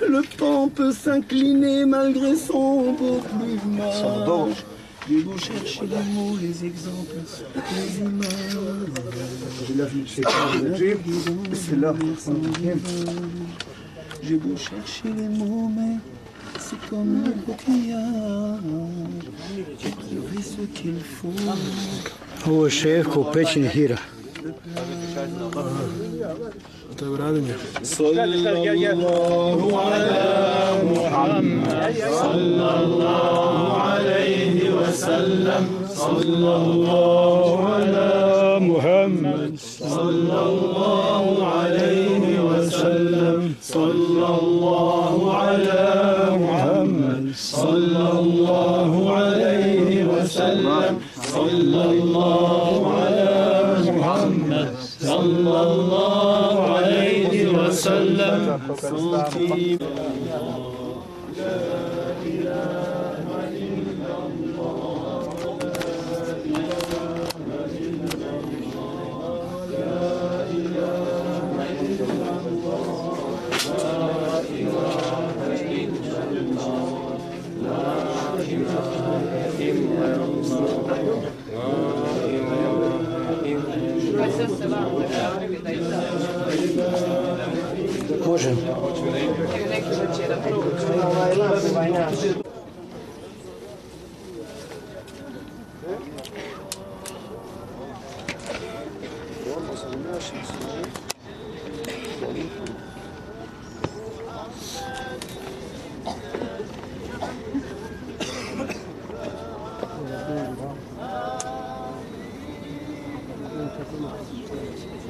Le temps peut s'incliner malgré son beau plumage. J'ai beau chercher les mots, les exemples, les images. C'est là. J'ai beau chercher les mots, mais c'est comme le coquillage. J'ai trouvé ce qu'il faut. Ovo je šefko u je uradenje. صلى الله على محمد صلى الله عليه وسلم صلى الله على محمد صلى الله عليه وسلم صلى الله على محمد صلى الله عليه وسلم صلى الله على صلى الله عليه وسلم. صوتي لا إله إلا الله لا إله إلا الله Može.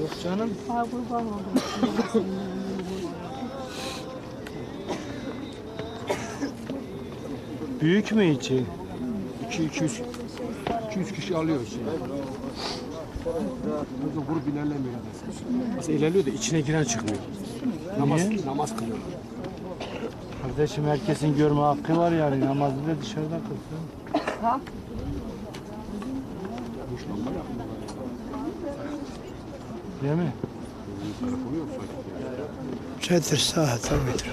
Yok canım. Büyük mü içi? 2 200 200 kişi alıyor içi. Burada grup ilerlemiyor. Aslında ilerliyor da içine giren çıkmıyor. Namaz namaz kılıyor. Kardeşim herkesin görme hakkı var yani namazı da dışarıda kılsın. Değil mi? Četiri sata ujutro.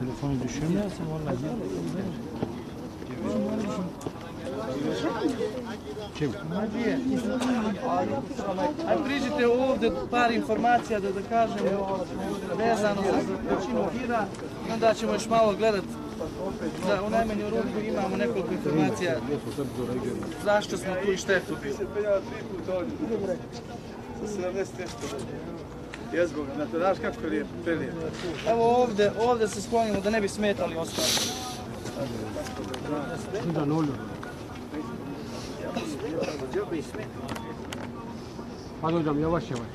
Telefonu düşürmeyesin vallahi. Aj priđite ovdje par informacija da da kažem vezano za većinu hira, onda ćemo još malo gledat da u najmanju ruku imamo nekoliko informacija zašto smo tu i šta je tu bilo. Sa 70 nešto. Jezbog, znate, znaš kako je lijepo, prelijepo. Evo ovdje, ovdje se sklonimo da ne bi smetali ostali. Şurada ne oluyor? Hadi hocam yavaş yavaş.